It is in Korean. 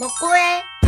먹고 해.